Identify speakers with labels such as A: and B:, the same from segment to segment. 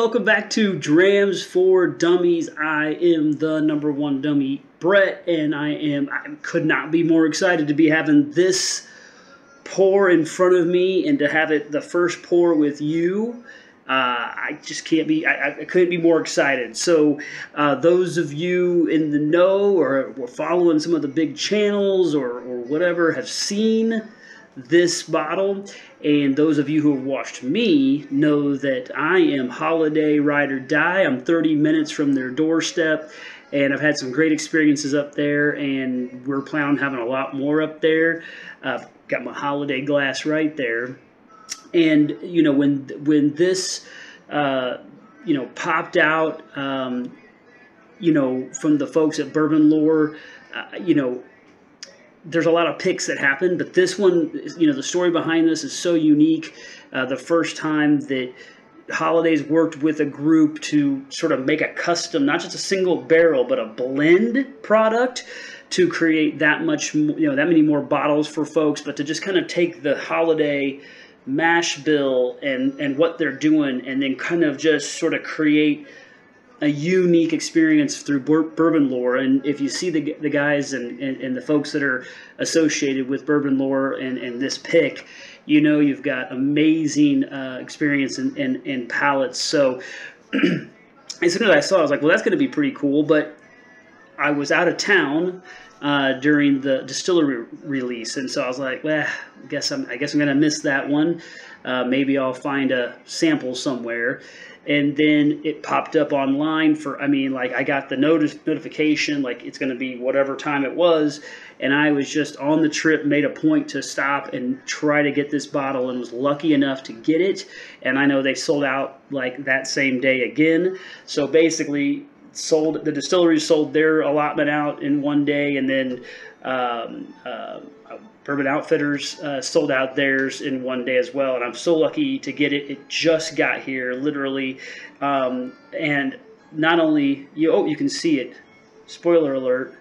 A: welcome back to Drams for Dummies. I am the number one dummy, Brett, and I am I could not be more excited to be having this pour in front of me and to have it the first pour with you. Uh, I just can't be, I, I, couldn't be more excited. So, uh, those of you in the know or were following some of the big channels or, or whatever have seen this bottle. And those of you who have watched me know that I am Holladay ride or die. I'm 30 minutes from their doorstep, and I've had some great experiences up there, and we're planning on having a lot more up there. I've got my Holladay glass right there. And, you know, when, when this, uh, you know, popped out, um, you know, from the folks at Bourbon Lore, uh, you know, there's a lot of picks that happen, but this one, you know, the story behind this is so unique. Uh, the first time that Holladay's worked with a group to sort of make a custom, not just a single barrel, but a blend product to create that much, you know, that many more bottles for folks, but to just kind of take the Holladay mash bill and and what they're doing, and then kind of just sort of create a unique experience through bourbon lore and if you see the, the guys and, and, and, the folks that are associated with bourbon lore and, and this pick you know you've got amazing uh, experience in, in, in palates. So as soon as i saw it, i was like well that's going to be pretty cool but i was out of town uh, during the distillery release and so i was like well i guess i'm, I guess I'm going to miss that one. Uh, maybe i'll find a sample somewhere and then it popped up online for i mean like i got the notice notification like it's going to be whatever time it was. And i was just on the trip made a point to stop and try to get this bottle and was lucky enough to get it. And i know they sold out like that same day again. So basically sold the distillery sold their allotment out in one day. And then um, uh, Urban Outfitters uh, sold out theirs in one day as well, and I'm so lucky to get it. It just got here, literally, um, and not only you oh you can see it. Spoiler alert: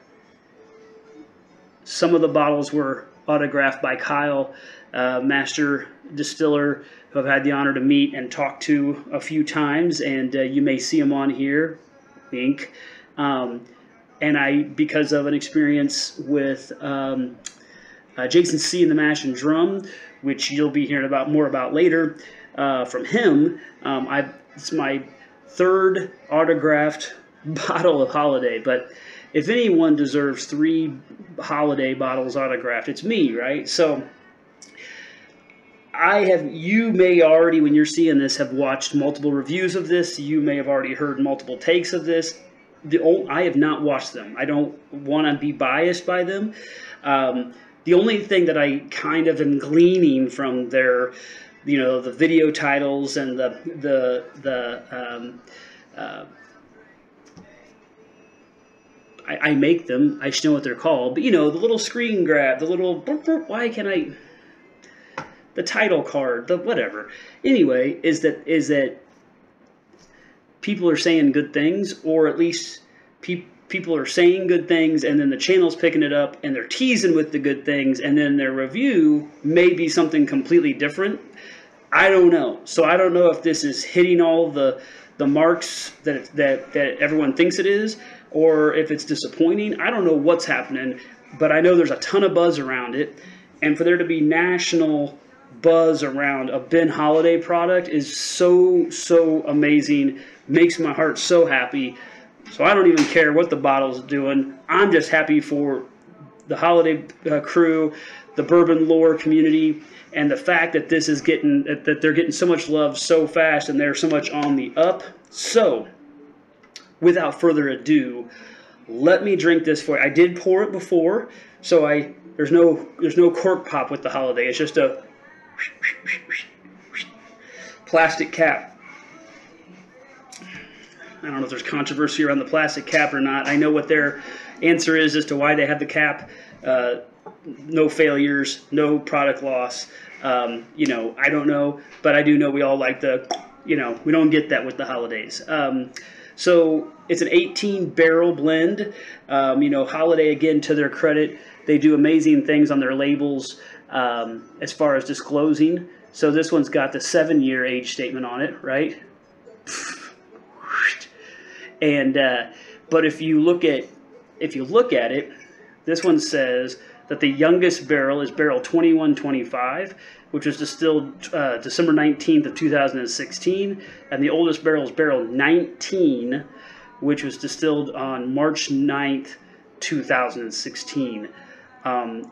A: some of the bottles were autographed by Kyle, uh, master distiller, who I've had the honor to meet and talk to a few times, and uh, you may see him on here. Wink. Um, and I, because of an experience with um, uh, Jason C. in the Mash and Drum, which you'll be hearing about more about later uh, from him. Um, I it's my third autographed bottle of Holladay, but if anyone deserves three Holladay bottles autographed, it's me, right? So. I have, you may already, when you're seeing this, have watched multiple reviews of this. You may have already heard multiple takes of this. The old, I have not watched them. I don't want to be biased by them. Um, the only thing that I kind of am gleaning from their, you know, the video titles and the the the um, uh, I, make them. I should know what they're called, but you know, the little screen grab, the little why can I? The title card, the whatever. Anyway, is that is that people are saying good things, or at least people people are saying good things and then the channel's picking it up and they're teasing with the good things and then their review may be something completely different. I don't know. So i don't know if this is hitting all the the marks that that that everyone thinks it is or if it's disappointing. I don't know what's happening but i know there's a ton of buzz around it and for there to be national buzz around a Ben Holladay product is so so amazing. Makes my heart so happy so I don't even care what the bottle's doing. I'm just happy for the Holladay uh, crew, the bourbon lore community, and the fact that this is getting that they're getting so much love so fast and they're so much on the up. So, without further ado, let me drink this for you. I did pour it before, so I there's no there's no cork pop with the Holladay. It's just a plastic cap. I don't know if there's controversy around the plastic cap or not. I know what their answer is as to why they have the cap. Uh, no failures, no product loss. Um, you know, I don't know, but I do know we all like the, you know, we don't get that with the Holladays. Um, so it's an 18 barrel blend. Um, you know, Holladay, again, to their credit, they do amazing things on their labels um, as far as disclosing. So this one's got the seven year age statement on it, right? And uh, but if you look at if you look at it, this one says that the youngest barrel is barrel 2125, which was distilled uh, December 19th of 2016, and the oldest barrel is barrel 19, which was distilled on March 9th, 2016. Um,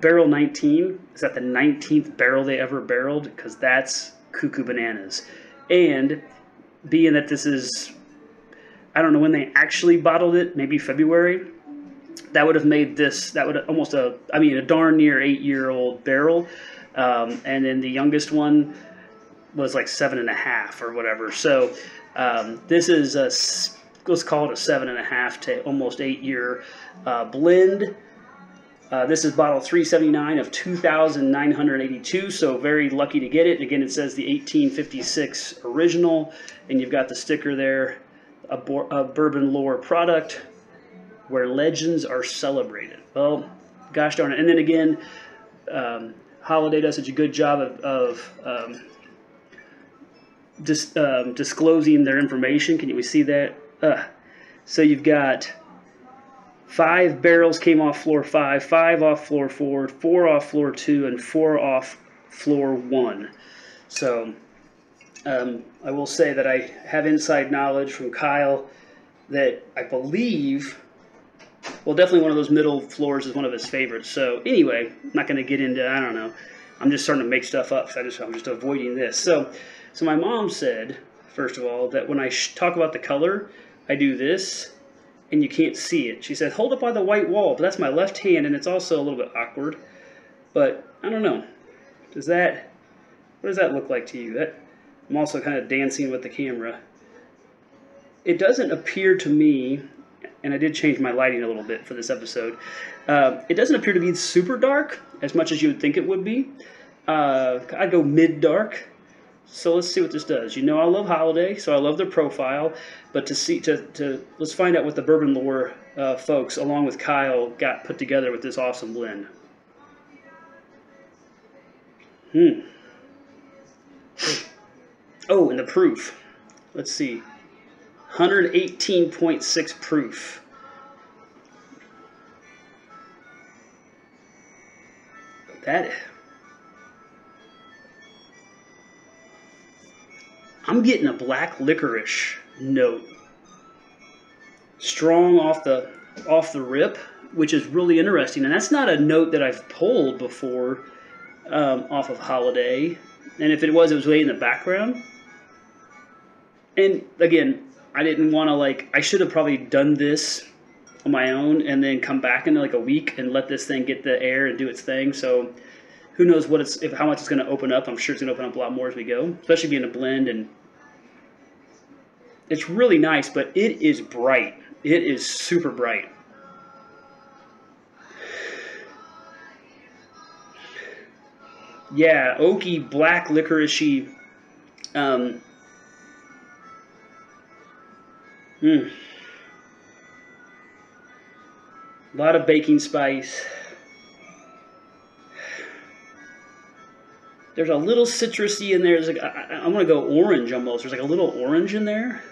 A: barrel 19 is that the 19th barrel they ever barreled because that's cuckoo bananas. And being that this is, I don't know when they actually bottled it, maybe February. That would have made this that would almost a I mean a darn near eight year old barrel, um, and then the youngest one was like seven and a half or whatever. So um, this is a let's call it a seven and a half to almost eight year uh, blend. Uh, this is bottle 379 of 2,982, so very lucky to get it. Again, it says the 1856 original, and you've got the sticker there, a, a bourbon lore product where legends are celebrated. Well, gosh darn it. And then again, um, Holladay does such a good job of, of um, dis, um, disclosing their information. Can you see that? Uh, so you've got five barrels came off floor five, five off floor four, four off floor two, and four off floor one. So um, I will say that I have inside knowledge from Kyle that I believe, well, definitely one of those middle floors is one of his favorites. So anyway, I'm not going to get into, I don't know. I'm just starting to make stuff up. So I just, I'm just avoiding this. So, so my mom said, first of all, that when I talk about the color, I do this and you can't see it. She said, hold it by the white wall, but that's my left hand and it's also a little bit awkward. But I don't know. Does that, what does that look like to you? That I'm also kind of dancing with the camera. It doesn't appear to me, and I did change my lighting a little bit for this episode, uh, it doesn't appear to be super dark as much as you would think it would be. Uh, I'd go mid-dark. So let's see what this does. You know I love Holladay, so I love their profile. But to see to, to let's find out what the Bourbon Lore uh, folks, along with Kyle, got put together with this awesome blend. Hmm. Oh, and the proof. Let's see. 118.6 proof. That I'm getting a black licorice note. Strong off the off the rip, which is really interesting. And that's not a note that I've pulled before um, off of Holladay. And if it was, it was way in the background. And again, I didn't want to like. I should have probably done this on my own and then come back in like a week and let this thing get the air and do its thing. So who knows what it's if how much it's going to open up. I'm sure it's going to open up a lot more as we go, especially being a blend and it's really nice, but it is bright. It is super bright. Yeah, oaky, black, licoricey. Um, hmm. A lot of baking spice. There's a little citrusy in there. There's like I, am gonna go orange almost. There's like a little orange in there.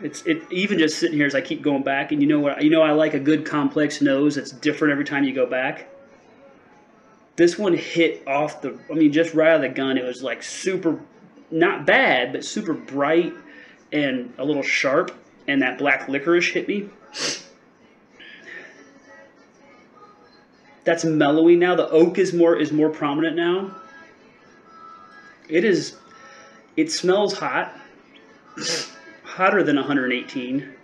A: It's it even just sitting here as I keep going back, and you know what? You know I like a good complex nose that's different every time you go back. This one hit off the. I mean, just right out of the gun, it was like super, not bad, but super bright and a little sharp, and that black licorice hit me. That's mellowing now. The oak is more is more prominent now. It is. It smells hot hotter than 118.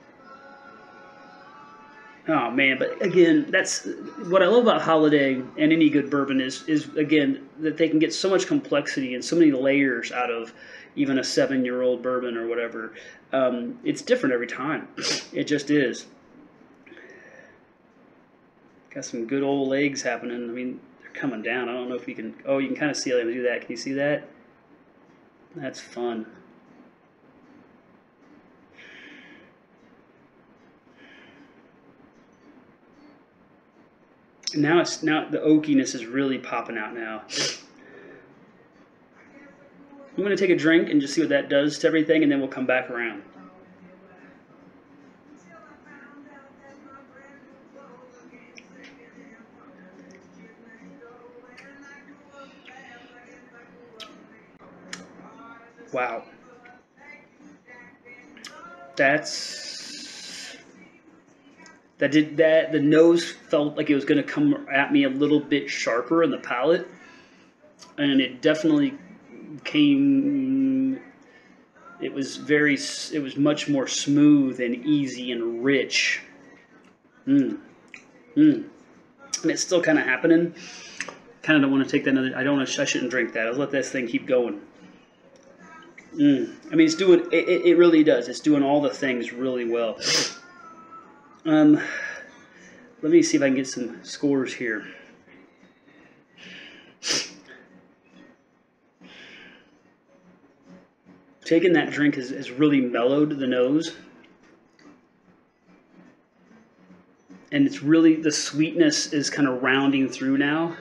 A: Oh man, but again, that's what I love about Holladay and any good bourbon is is again that they can get so much complexity and so many layers out of even a seven year old bourbon or whatever. Um, it's different every time. It just is. Got some good old legs happening. I mean, they're coming down. I don't know if you can. Oh, you can kind of see them do that. Can you see that? That's fun. Now it's now the oakiness is really popping out now. I'm going to take a drink and just see what that does to everything, and then we'll come back around. Wow. That's that did that the nose felt like it was going to come at me a little bit sharper in the palate and it definitely came it was very it was much more smooth and easy and rich mm. Mm. and it's still kind of happening kind of don't want to take that another i don't i shouldn't drink that i'll let this thing keep going Mm. I mean, it's doing it, it. really does. It's doing all the things really well. Um, let me see if I can get some scores here. Taking that drink has, has really mellowed the nose. And it's really, the sweetness is kind of rounding through now.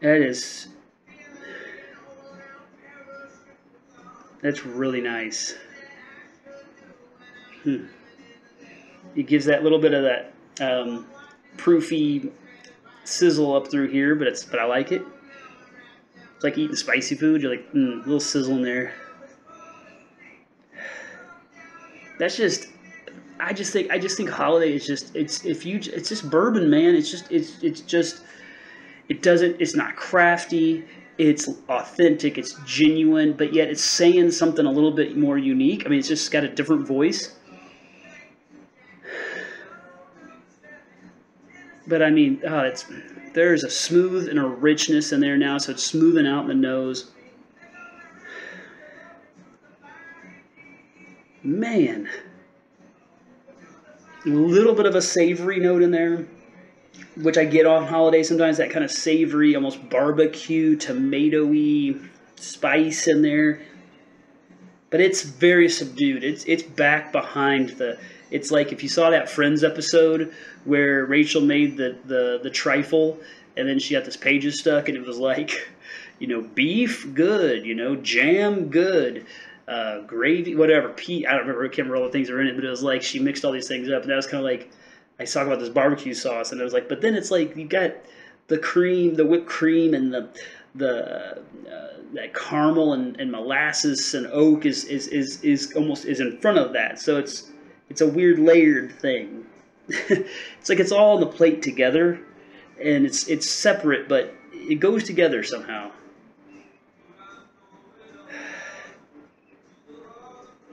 A: That is That's really nice. Hmm. It gives that little bit of that um, proofy sizzle up through here, but it's but I like it. It's like eating spicy food. You're like, mm, a little sizzle in there. That's just. I just think I just think Holladay is just it's if you it's just bourbon man it's just it's it's just it doesn't it's not crafty it's authentic, it's genuine, but yet it's saying something a little bit more unique. I mean, it's just got a different voice. But I mean, oh, it's there's a smooth and a richness in there now, so it's smoothing out the nose. Man, a little bit of a savory note in there which I get on Holladay sometimes, that kind of savory, almost barbecue, tomatoey spice in there. But it's very subdued. It's it's back behind the. It's like if you saw that Friends episode where Rachel made the the the trifle, and then she got this pages stuck, and it was like, you know, beef good, you know, jam good, uh, gravy, whatever. Pea, I don't remember. I can't remember all the things that were in it, but it was like she mixed all these things up, and that was kind of like I talk about this barbecue sauce, and it was like, but then it's like you got the cream, the whipped cream, and the the uh, that caramel and, and molasses and oak is, is is is almost is in front of that. So it's it's a weird layered thing. it's like it's all on the plate together, and it's it's separate, but it goes together somehow.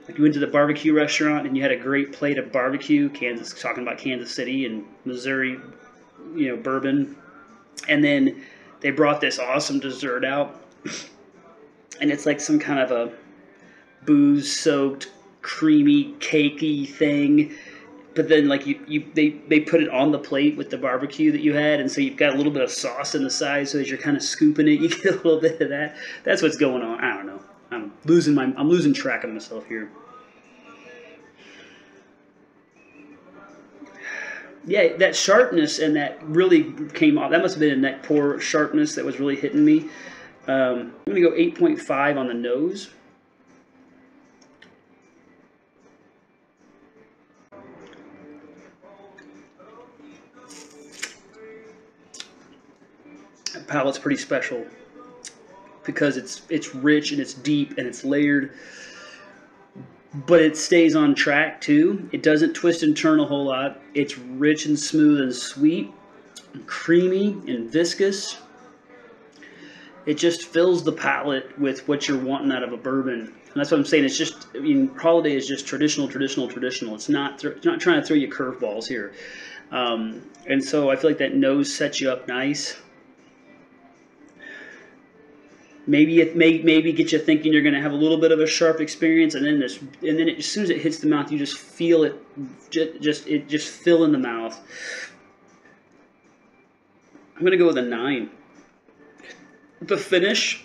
A: Like you went to the barbecue restaurant and you had a great plate of barbecue, Kansas, talking about Kansas City and Missouri, you know, bourbon, and then they brought this awesome dessert out, and it's like some kind of a booze-soaked, creamy, cakey thing. But then, like you, you, they they put it on the plate with the barbecue that you had, and so you've got a little bit of sauce in the side. So as you're kind of scooping it, you get a little bit of that. That's what's going on. I don't know. I'm losing my I'm losing track of myself here. Yeah, that sharpness and that really came off. That must have been a neck pour sharpness that was really hitting me. Um, I'm going to go 8.5 on the nose. That palate's pretty special because it's it's rich and it's deep and it's layered but it stays on track too. It doesn't twist and turn a whole lot. It's rich and smooth and sweet, and creamy and viscous. It just fills the palate with what you're wanting out of a bourbon. And that's what I'm saying. It's just, I mean, Holladay is just traditional, traditional, traditional. It's not, it's not trying to throw you curveballs here. Um, and so I feel like that nose sets you up nice. Maybe it may maybe get you thinking you're going to have a little bit of a sharp experience, and then this, and then it, as soon as it hits the mouth, you just feel it, just, just it just fill in the mouth. I'm going to go with a nine. The finish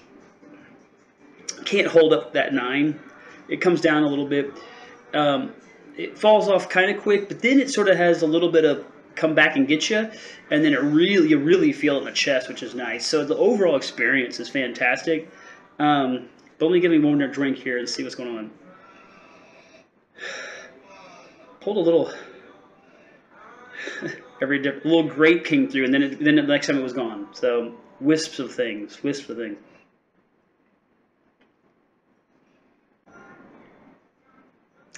A: can't hold up that nine. It comes down a little bit. Um, it falls off kind of quick, but then it sort of has a little bit of come back and get you, and then it really you really feel it in the chest, which is nice. So the overall experience is fantastic. Um, but let me give me one more drink here and see what's going on. Pulled a little, every dip, little grape came through, and then it, then the next time it was gone. So wisps of things, wisps of things.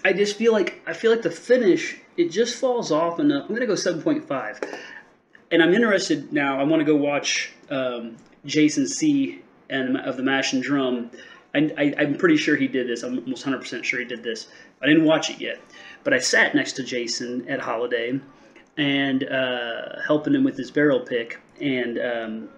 A: I just feel like I feel like the finish it just falls off enough. I'm gonna go 7.5, and I'm interested now. I want to go watch um, Jason C. and of the Mash and Drum. I, am pretty sure he did this. I'm almost 100% sure he did this. I didn't watch it yet, but I sat next to Jason at Holladay and uh, helping him with his barrel pick, and um,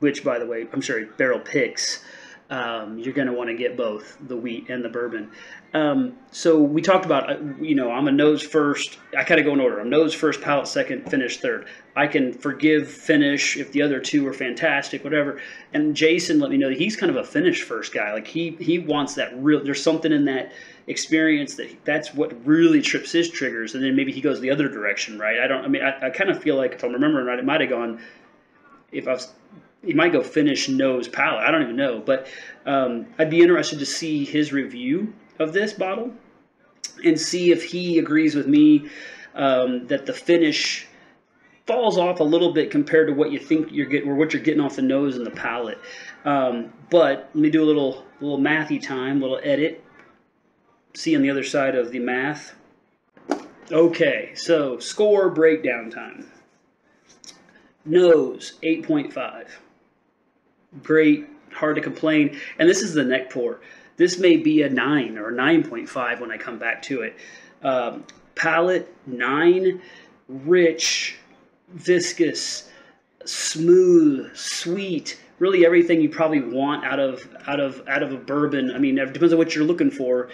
A: which, by the way, I'm sorry, barrel picks. Um, you're going to want to get both the wheat and the bourbon. Um, so we talked about, uh, you know, I'm a nose first. I kind of go in order. I'm nose first, palate second, finish third. I can forgive finish if the other two are fantastic, whatever. And Jason let me know that he's kind of a finish first guy. Like he he wants that real. There's something in that experience that that's what really trips his triggers, and then maybe he goes the other direction, right? I don't. I mean, I, I kind of feel like if I'm remembering right, it might have gone. If I was he might go finish nose palate. I don't even know, but um, I'd be interested to see his review of this bottle and see if he agrees with me um, that the finish falls off a little bit compared to what you think you're getting or what you're getting off the nose and the palate. Um, but let me do a little little mathy time, little edit. See on the other side of the math. Okay, so score breakdown time. Nose 8.5. Great, hard to complain. And this is the neck pour. This may be a 9 or 9.5 when I come back to it. Um, palate, 9. Rich, viscous, smooth, sweet, really everything you probably want out of out of out of a bourbon. I mean, it depends on what you're looking for,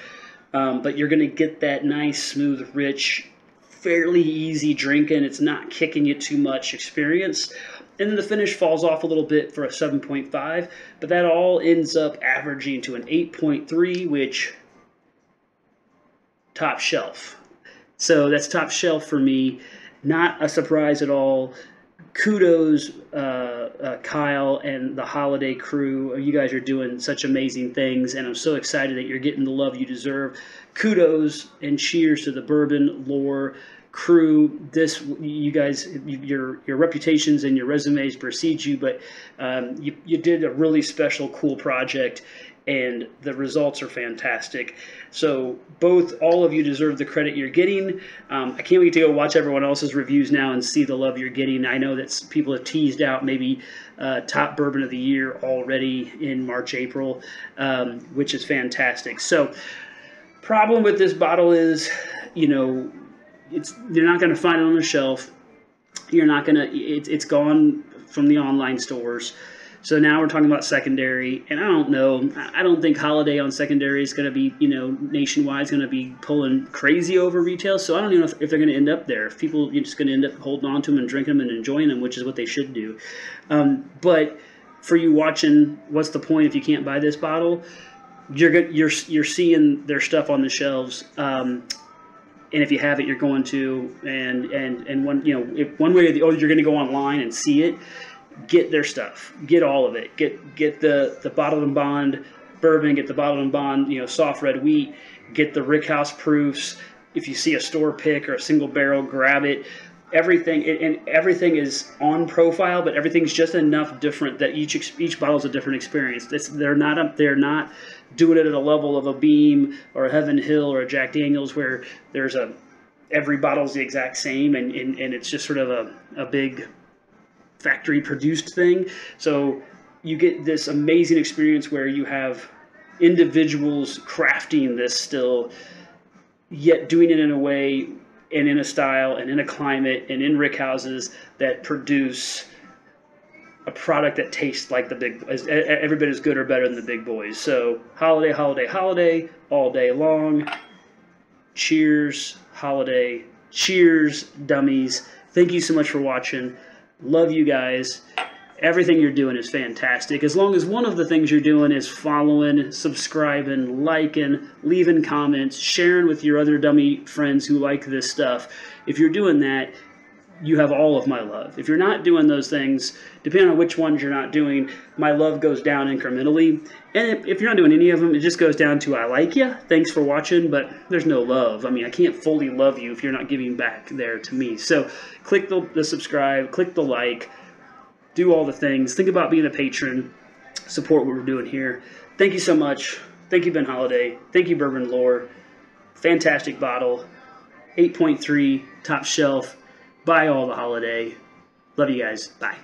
A: um, but you're going to get that nice, smooth, rich, fairly easy drinking. It's not kicking you too much experience. And then the finish falls off a little bit for a 7.5, but that all ends up averaging to an 8.3, which top shelf. So that's top shelf for me. Not a surprise at all. Kudos, uh, uh, Kyle and the Holladay crew. You guys are doing such amazing things, and I'm so excited that you're getting the love you deserve. Kudos and cheers to the bourbon lore crew. This you guys, your your reputations and your resumes precede you, but um, you you did a really special, cool project, and the results are fantastic. So both all of you deserve the credit you're getting. Um, I can't wait to go watch everyone else's reviews now and see the love you're getting. I know that people have teased out maybe uh, top bourbon of the year already in March, April, um, which is fantastic. So problem with this bottle is, you know, it's you're not going to find it on the shelf. You're not going to. It's it's gone from the online stores. So now we're talking about secondary, and I don't know. I don't think Holladay on secondary is going to be, you know, nationwide is going to be pulling crazy over retail. So I don't even know if, if they're going to end up there. If people are just going to end up holding on to them and drinking them and enjoying them, which is what they should do. Um, but for you watching, what's the point if you can't buy this bottle? You're you're you're seeing their stuff on the shelves. Um, and if you have it, you're going to, and and and one you know, if one way or the other, you're going to go online and see it. Get their stuff. Get all of it. Get get the the bottled and bond bourbon. Get the bottled and bond you know soft red wheat. Get the Rickhouse proofs. If you see a store pick or a single barrel, grab it. Everything and everything is on profile, but everything's just enough different that each each bottle is a different experience. It's, they're not up. They're not doing it at a level of a Beam or a Heaven Hill or a Jack Daniels where there's a every bottle's the exact same and, and, and it's just sort of a, a big factory produced thing. So you get this amazing experience where you have individuals crafting this still, yet doing it in a way and in a style and in a climate and in rick houses that produce a product that tastes like the big, every bit as good or better than the big boys. So Holladay, Holladay, Holladay, all day long. Cheers, Holladay. Cheers, dummies. Thank you so much for watching. Love you guys. Everything you're doing is fantastic. As long as one of the things you're doing is following, subscribing, liking, leaving comments, sharing with your other dummy friends who like this stuff. If you're doing that, you have all of my love. If you're not doing those things, depending on which ones you're not doing, my love goes down incrementally. And if you're not doing any of them, it just goes down to I like you, thanks for watching, but there's no love. I mean, I can't fully love you if you're not giving back there to me. So click the, the subscribe, click the like, do all the things. Think about being a patron, support what we're doing here. Thank you so much. Thank you, Ben Holladay. Thank you, Bourbon Lore. Fantastic bottle. 8.3, top shelf. Buy all the Holladay. Love you guys. Bye.